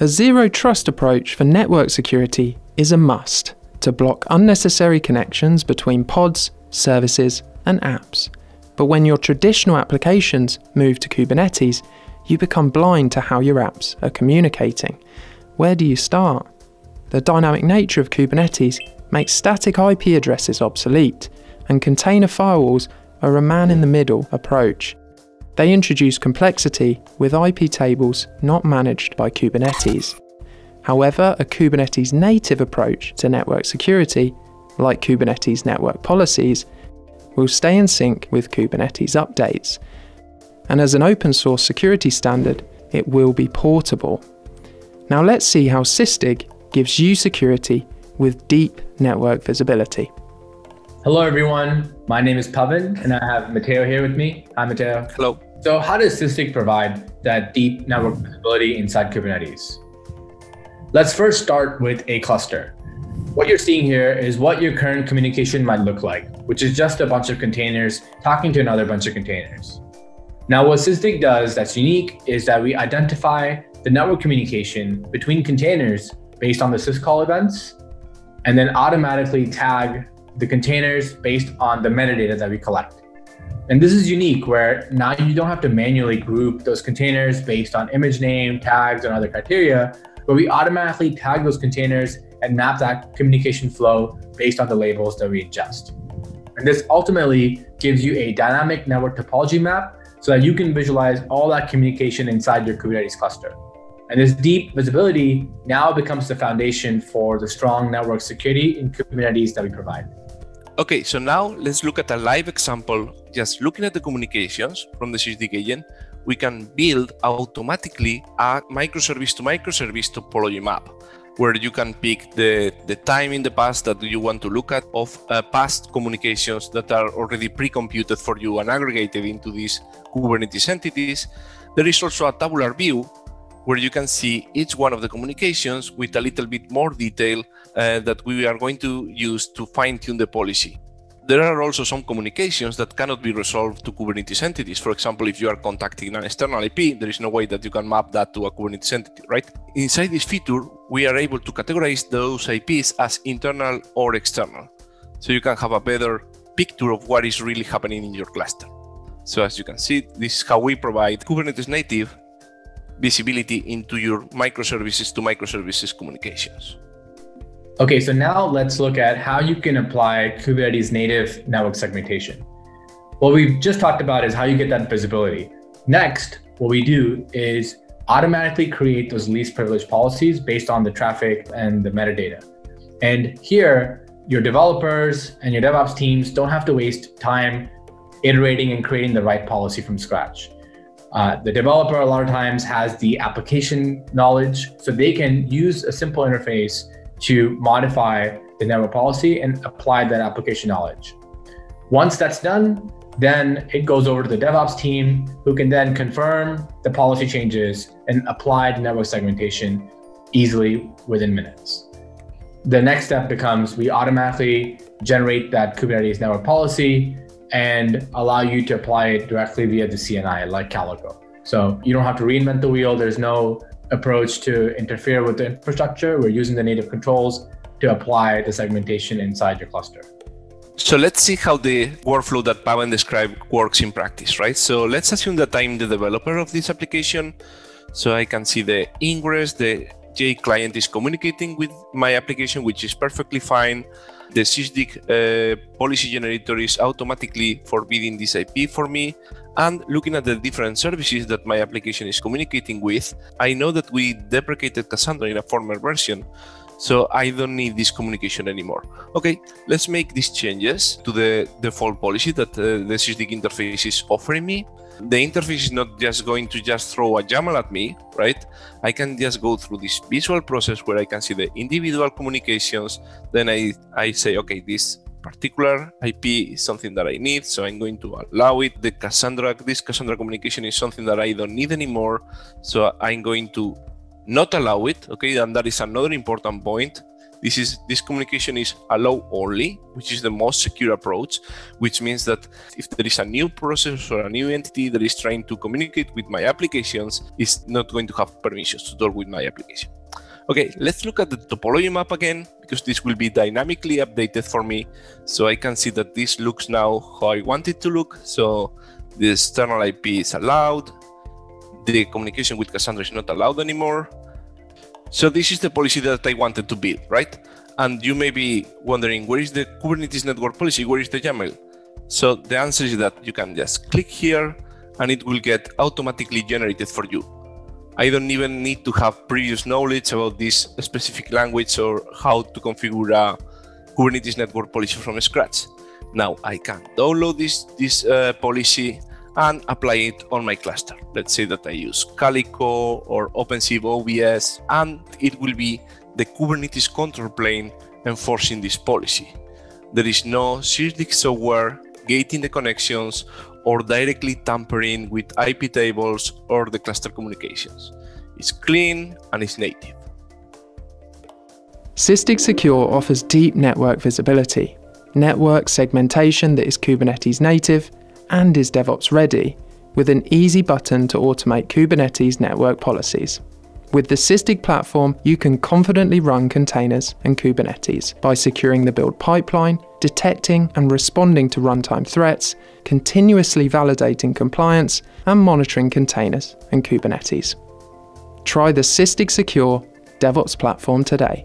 A zero trust approach for network security is a must to block unnecessary connections between pods, services, and apps. But when your traditional applications move to Kubernetes, you become blind to how your apps are communicating. Where do you start? The dynamic nature of Kubernetes makes static IP addresses obsolete, and container firewalls are a man in the middle approach. They introduce complexity with IP tables not managed by Kubernetes. However, a Kubernetes native approach to network security, like Kubernetes network policies, will stay in sync with Kubernetes updates. And as an open source security standard, it will be portable. Now let's see how Sysdig gives you security with deep network visibility. Hello, everyone. My name is Pavan, and I have Matteo here with me. Hi, Matteo. Hello. So, how does Sysdig provide that deep network visibility inside Kubernetes? Let's first start with a cluster. What you're seeing here is what your current communication might look like, which is just a bunch of containers talking to another bunch of containers. Now, what Sysdig does that's unique is that we identify the network communication between containers based on the syscall events, and then automatically tag the containers based on the metadata that we collect. And this is unique where now you don't have to manually group those containers based on image name, tags, and other criteria, but we automatically tag those containers and map that communication flow based on the labels that we ingest. And this ultimately gives you a dynamic network topology map so that you can visualize all that communication inside your Kubernetes cluster. And this deep visibility now becomes the foundation for the strong network security in Kubernetes that we provide. Okay, so now let's look at a live example. Just looking at the communications from the Sysdig agent, we can build automatically a microservice to microservice topology map where you can pick the, the time in the past that you want to look at of uh, past communications that are already pre-computed for you and aggregated into these Kubernetes entities. There is also a tabular view where you can see each one of the communications with a little bit more detail uh, that we are going to use to fine tune the policy. There are also some communications that cannot be resolved to Kubernetes entities. For example, if you are contacting an external IP, there is no way that you can map that to a Kubernetes entity, right? Inside this feature, we are able to categorize those IPs as internal or external. So you can have a better picture of what is really happening in your cluster. So as you can see, this is how we provide Kubernetes native visibility into your microservices to microservices communications. Okay, so now let's look at how you can apply Kubernetes native network segmentation. What we've just talked about is how you get that visibility. Next, what we do is automatically create those least privilege policies based on the traffic and the metadata. And here, your developers and your DevOps teams don't have to waste time iterating and creating the right policy from scratch. Uh, the developer a lot of times has the application knowledge, so they can use a simple interface to modify the network policy and apply that application knowledge. Once that's done, then it goes over to the DevOps team who can then confirm the policy changes and apply the network segmentation easily within minutes. The next step becomes we automatically generate that Kubernetes network policy and allow you to apply it directly via the CNI like Calico. So you don't have to reinvent the wheel. There's no approach to interfere with the infrastructure. We're using the native controls to apply the segmentation inside your cluster. So let's see how the workflow that Pavan described works in practice, right? So let's assume that I'm the developer of this application. So I can see the ingress, the J client is communicating with my application, which is perfectly fine. The Sysdig uh, policy generator is automatically forbidding this IP for me. And looking at the different services that my application is communicating with, I know that we deprecated Cassandra in a former version, so I don't need this communication anymore. Okay, let's make these changes to the default policy that uh, the Sysdig interface is offering me. The interface is not just going to just throw a YAML at me, right? I can just go through this visual process where I can see the individual communications. Then I, I say, okay, this particular IP is something that I need, so I'm going to allow it. The Cassandra, this Cassandra communication is something that I don't need anymore, so I'm going to not allow it. Okay, and that is another important point. This is this communication is allow only, which is the most secure approach, which means that if there is a new process or a new entity that is trying to communicate with my applications, it's not going to have permissions to talk with my application. Okay, let's look at the topology map again, because this will be dynamically updated for me. So I can see that this looks now how I want it to look. So the external IP is allowed. The communication with Cassandra is not allowed anymore. So this is the policy that I wanted to build, right? And you may be wondering, where is the Kubernetes network policy? Where is the YAML? So the answer is that you can just click here and it will get automatically generated for you. I don't even need to have previous knowledge about this specific language or how to configure a Kubernetes network policy from scratch. Now I can download this, this uh, policy and apply it on my cluster. Let's say that I use Calico or OpenShift OVS, and it will be the Kubernetes control plane enforcing this policy. There is no SysDig software gating the connections or directly tampering with IP tables or the cluster communications. It's clean and it's native. SysDig Secure offers deep network visibility, network segmentation that is Kubernetes native, and is DevOps ready, with an easy button to automate Kubernetes network policies. With the SysDig platform, you can confidently run containers and Kubernetes by securing the build pipeline, detecting and responding to runtime threats, continuously validating compliance, and monitoring containers and Kubernetes. Try the SysDig Secure DevOps platform today.